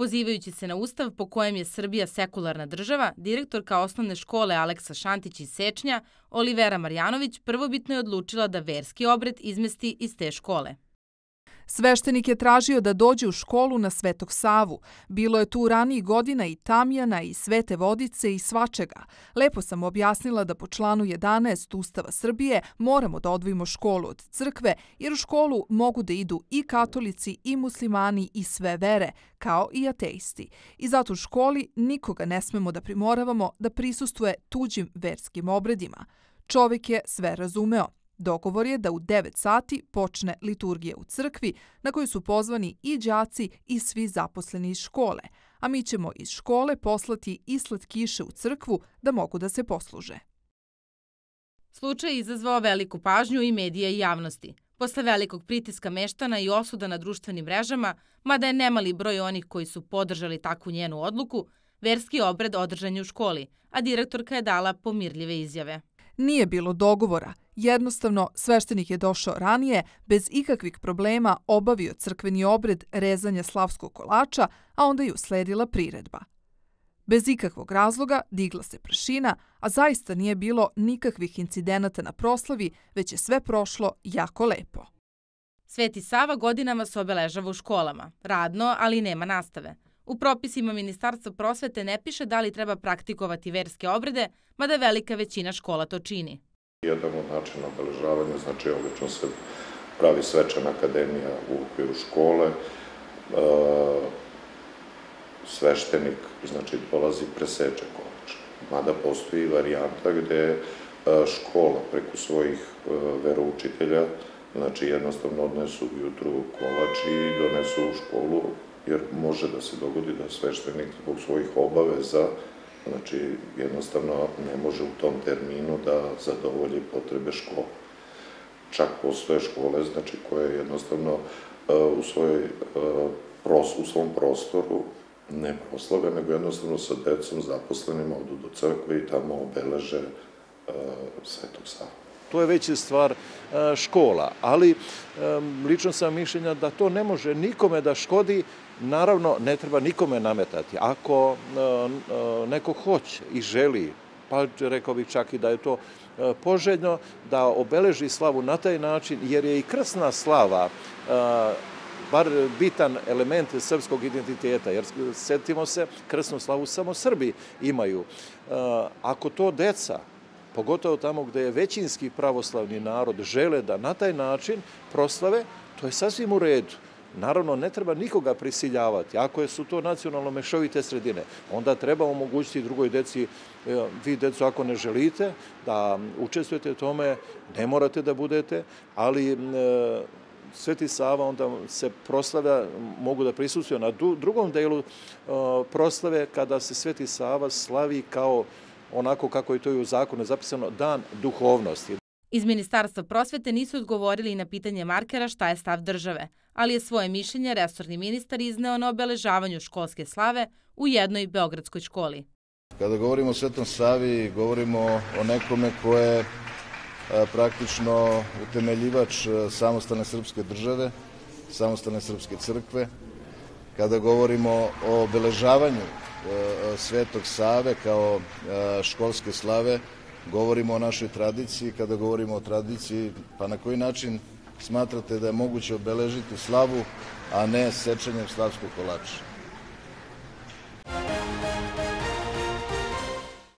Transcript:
Pozivajući se na ustav po kojem je Srbija sekularna država, direktorka osnovne škole Aleksa Šantić iz Sečnja, Olivera Marjanović, prvobitno je odlučila da verski obred izmesti iz te škole. Sveštenik je tražio da dođe u školu na Svetog Savu. Bilo je tu ranijih godina i Tamjana i Svete Vodice i svačega. Lepo sam objasnila da po članu 11 Ustava Srbije moramo da odvojimo školu od crkve, jer u školu mogu da idu i katolici i muslimani i sve vere, kao i ateisti. I zato u školi nikoga ne smemo da primoravamo da prisustuje tuđim verskim obredima. Čovek je sve razumeo. Dogovor je da u 9 sati počne liturgija u crkvi na koju su pozvani i đaci i svi zaposleni iz škole, a mi ćemo iz škole poslati i slatkiše u crkvu da mogu da se posluže. Slučaj je izazvao veliku pažnju i medija i javnosti. Posle velikog pritiska meštana i osuda na društvenim mrežama, mada je nemali broj onih koji su podržali takvu njenu odluku, verski obred održan je u školi, a direktorka je dala pomirljive izjave. Nije bilo dogovora, jednostavno sveštenik je došao ranije, bez ikakvih problema obavio crkveni obred rezanja slavskog kolača, a onda je usledila priredba. Bez ikakvog razloga digla se prašina, a zaista nije bilo nikakvih incidenata na proslavi, već je sve prošlo jako lepo. Sveti Sava godinama se obeležava u školama, radno, ali nema nastave. U propisima Ministarstva prosvete ne piše da li treba praktikovati verske obrede, mada velika većina škola to čini. Jedan od načina obeležavanja, znači obično se pravi svečana akademija u okviru škole, e, sveštenik, znači dolazi preseče kolač. Mada postoji varijanta gde e, škola preko svojih e, veroučitelja, znači jednostavno odnesu jutru kolač i donesu u školu jer može da se dogodi da sveštenik zbog svojih obaveza, znači jednostavno ne može u tom terminu da zadovolji potrebe škole. Čak postoje škole, znači koje jednostavno e, u, svojoj, e, u svom prostoru ne proslave, nego jednostavno sa decom zaposlenima odu do crkve i tamo obeleže e, Svetog Sava. To je već stvar škola, ali lično sam mišljenja da to ne može nikome da škodi Naravno, ne treba nikome nametati. Ako e, e, neko hoće i želi, pa rekao bih čak i da je to e, poželjno, da obeleži slavu na taj način, jer je i krsna slava bar bitan element srpskog identiteta, jer setimo se, krsnu slavu samo Srbi imaju. Ako to deca, pogotovo tamo gde je većinski pravoslavni narod, žele da na taj način proslave, to je sasvim u redu. Naravno, ne treba nikoga prisiljavati. Ako su to nacionalno mešovite sredine, onda treba omogućiti drugoj deci, e, vi decu ako ne želite da učestvujete u tome, ne morate da budete, ali e, Sveti Sava onda se proslavlja, mogu da prisustuju na drugom delu e, proslave kada se Sveti Sava slavi kao onako kako je to i u zakonu zapisano, dan duhovnosti. Iz Ministarstva prosvete nisu odgovorili na pitanje markera šta je stav države, ali je svoje mišljenje resorni ministar izneo na obeležavanju školske slave u jednoj beogradskoj školi. Kada govorimo o Svetom Savi, govorimo o nekome ko je praktično utemeljivač samostalne srpske države, samostalne srpske crkve. Kada govorimo o obeležavanju Svetog Save kao školske slave, govorimo o našoj tradiciji, kada govorimo o tradiciji, pa na koji način smatrate da je moguće obeležiti slavu, a ne sečenjem slavskog kolača?